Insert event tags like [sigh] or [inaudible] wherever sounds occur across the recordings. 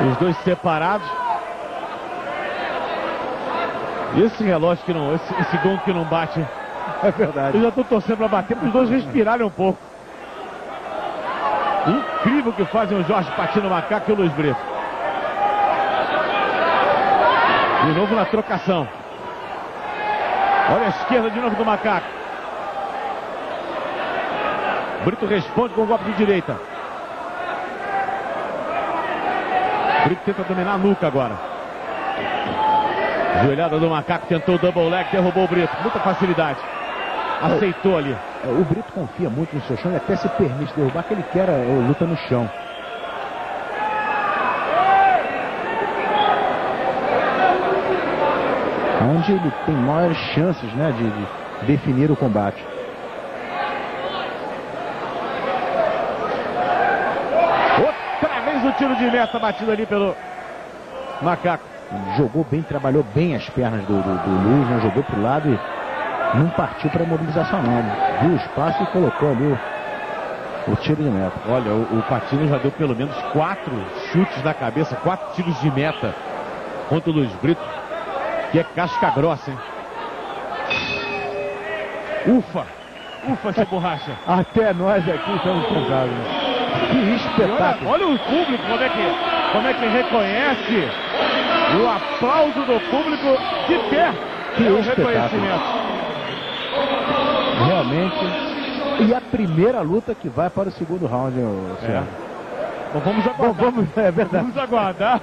Os dois separados. Esse relógio que não. Esse, esse gol que não bate. É verdade. Eu já estou torcendo para bater para os dois respirarem um pouco. Incrível que fazem o Jorge Patino Macaco e o Luiz Brito. De novo na trocação. Olha a esquerda de novo do Macaco. Brito responde com o golpe de direita. Brito tenta dominar a nuca agora. Joelhada do Macaco, tentou o double leg, derrubou o Brito. Muita facilidade. Aceitou ali. É, o Brito confia muito no seu chão e até se permite derrubar, que ele quer é, luta no chão. Onde ele tem maiores chances né, de, de definir o combate. Outra vez o tiro de meta batido ali pelo Macaco. Jogou bem, trabalhou bem as pernas do, do, do Luiz, né? jogou pro lado e não partiu para mobilização não. Viu o espaço e colocou ali o, o tiro de meta. Olha, o, o Patino já deu pelo menos quatro chutes na cabeça, quatro tiros de meta contra o Luiz Brito, que é casca grossa, hein? Ufa! Ufa, essa borracha! Até nós aqui estamos cansados. Que espetáculo! Olha, olha, o público, como é, que, como é que reconhece o aplauso do público de pé. Que é o reconhecimento. Realmente. E a primeira luta que vai para o segundo round, é. Bom, vamos aguardar. Bom, vamos, é verdade. Vamos aguardar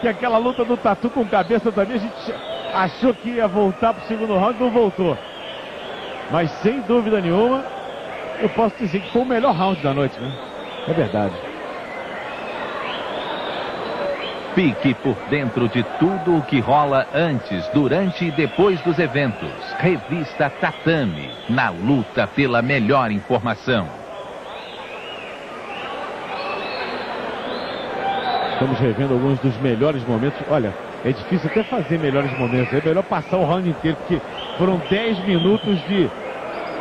que aquela luta do Tatu com cabeça também a gente achou que ia voltar para o segundo round, não voltou. Mas sem dúvida nenhuma, eu posso dizer que foi o melhor round da noite, né? É verdade. Fique por dentro de tudo o que rola antes, durante e depois dos eventos. Revista Tatame, na luta pela melhor informação. Estamos revendo alguns dos melhores momentos. Olha, é difícil até fazer melhores momentos. É melhor passar o round inteiro, porque foram 10 minutos de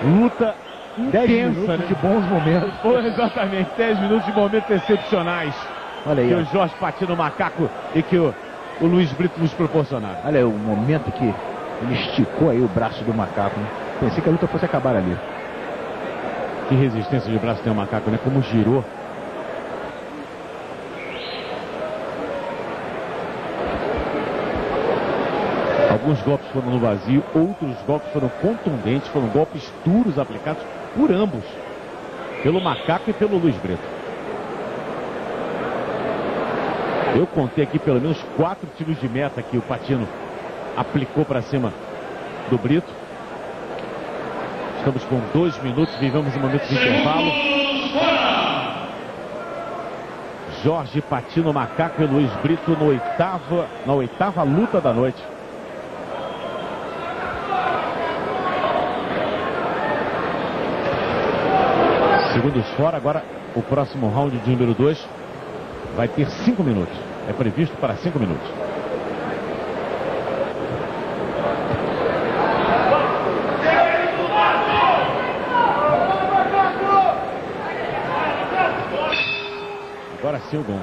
luta intensa, né? de bons momentos. Foi exatamente, 10 minutos de momentos excepcionais. Olha aí. Que ó. o Jorge Patino Macaco e que o, o Luiz Brito nos proporcionaram. Olha aí, o momento que ele esticou aí o braço do macaco. Né? Pensei que a luta fosse acabar ali. Que resistência de braço tem o macaco, né? Como girou Alguns golpes foram no vazio, outros golpes foram contundentes, foram golpes duros aplicados por ambos, pelo Macaco e pelo Luiz Brito. Eu contei aqui pelo menos quatro tiros de meta que o Patino aplicou para cima do Brito. Estamos com dois minutos, vivemos um momento de intervalo. Jorge Patino Macaco e Luiz Brito no oitava, na oitava luta da noite. Segundos fora. Agora o próximo round de número 2 vai ter 5 minutos. É previsto para 5 minutos. Agora sim o gong.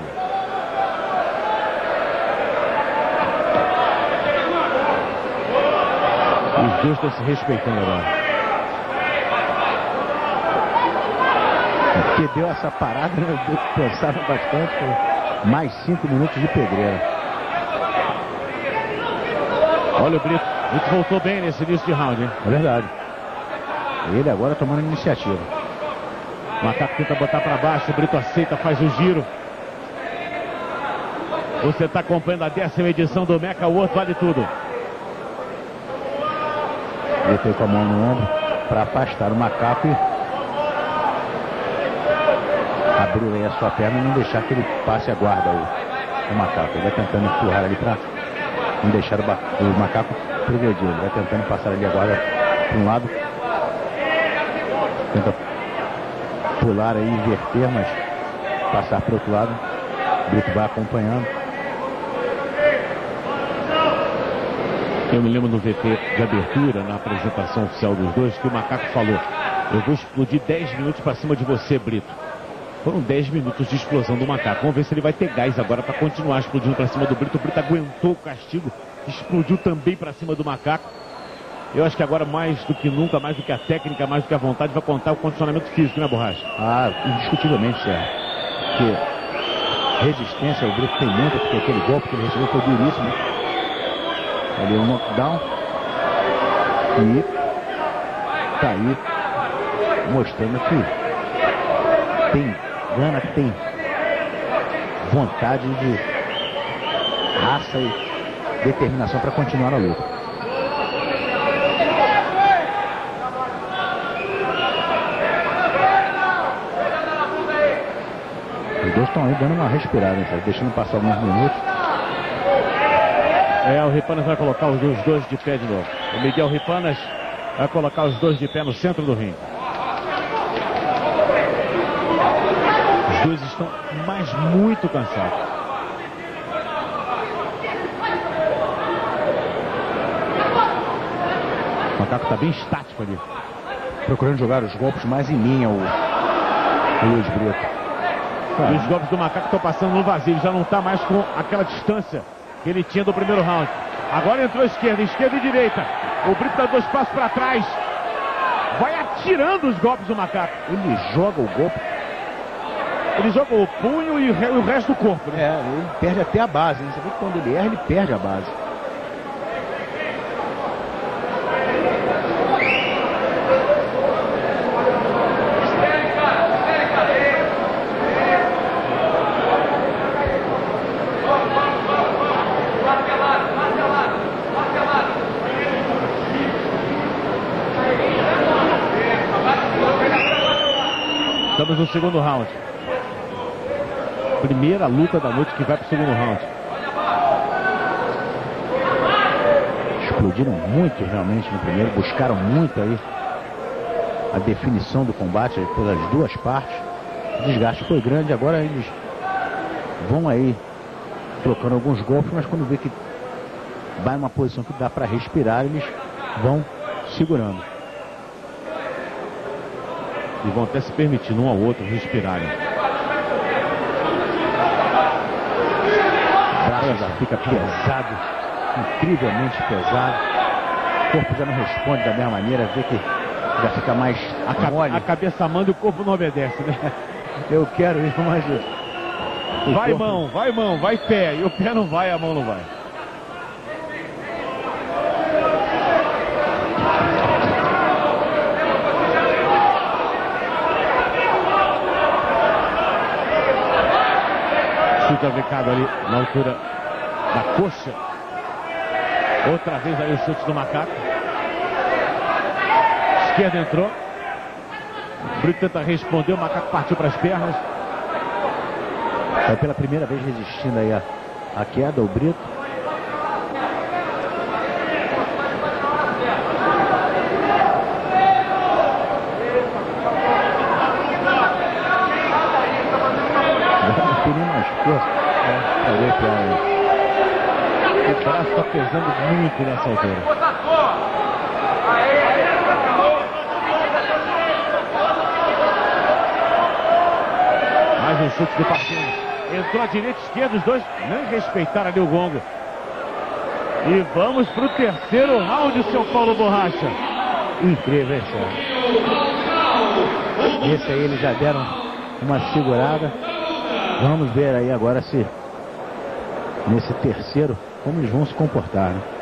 Os dois estão se respeitando agora. Que deu essa parada, né? pensaram bastante, mais cinco minutos de pedreira. Olha o Brito, o Brito voltou bem nesse início de round, hein? É verdade. Ele agora tomando iniciativa. O Macaco tenta botar para baixo, o Brito aceita, faz o giro. Você está acompanhando a décima edição do Meca World, vale tudo. Ele com a mão no ombro para afastar o macaco e abrir aí a sua perna e não deixar que ele passe a guarda o, o macaco. Ele vai tentando empurrar ali para não deixar o, o, macaco progredir. Ele vai tentando passar ali a guarda para um lado. Tenta pular aí, inverter, mas passar para o outro lado. O Brito vai acompanhando. Eu me lembro no VT de abertura, na apresentação oficial dos dois, que o Macaco falou: Eu vou explodir 10 minutos para cima de você, Brito. Foram 10 minutos de explosão do macaco. Vamos ver se ele vai ter gás agora para continuar explodindo para cima do Brito. O Brito aguentou o castigo, explodiu também para cima do macaco. Eu acho que agora, mais do que nunca, mais do que a técnica, mais do que a vontade, vai contar o condicionamento físico, né, Borracha? Ah, indiscutivelmente, Sérgio. Porque resistência o Brito tem muita, porque aquele golpe que ele recebeu foi duríssimo. Ali é um knockdown. E tá aí mostrando que tem gana, que tem vontade de raça e determinação para continuar a luta. Os dois estão aí dando uma respirada, hein, deixando passar alguns minutos. É, o Ripanas vai colocar os dois de pé de novo. O Miguel Ripanas vai colocar os dois de pé no centro do ringue. Dois estão mais muito cansados. O Macaco está bem estático ali. Procurando jogar os golpes mais em linha, o, o Luiz Brito. E os golpes do Macaco estão passando no vazio. Ele já não está mais com aquela distância que ele tinha do primeiro round. Agora entrou a esquerda, esquerda e direita. O Brito dá dois passos para trás. Vai atirando os golpes do Macaco. Ele joga o golpe ele joga o punho e o resto do corpo, né? É, ele perde até a base. Né? Você vê que quando ele erra, ele perde a base. Estamos no segundo round primeira luta da noite que vai para o segundo round. Explodiram muito realmente no primeiro, buscaram muito aí a definição do combate pelas duas partes. O desgaste foi grande, agora eles vão aí trocando alguns golpes, mas quando vê que vai uma posição que dá para respirar, eles vão segurando. E vão até se permitindo um ao outro respirarem. Já fica pesado, incrivelmente pesado. O corpo já não responde da mesma maneira, vê que já fica mais a, a cabeça manda e o corpo não obedece, né? [laughs] Eu quero ir, mas... Vai corpo... mão, vai mão, vai pé. E o pé não vai, a mão não vai. Chute aplicado ali na altura da coxa. Outra vez aí o chute do macaco. Esquerda entrou. Brito tenta responder, o macaco partiu para as pernas. Vai pela primeira vez resistindo aí a, a queda, o Brito. É braço está pesando muito nessa altura. Mais um chute do Patinho. Entrou a direita e esquerda, os dois não respeitaram ali o gongo. E vamos para o terceiro round, seu Paulo Borracha. Incrível, hein, Esse aí eles já deram uma segurada. Vamos ver aí agora se nesse terceiro como eles vão se comportar. Né?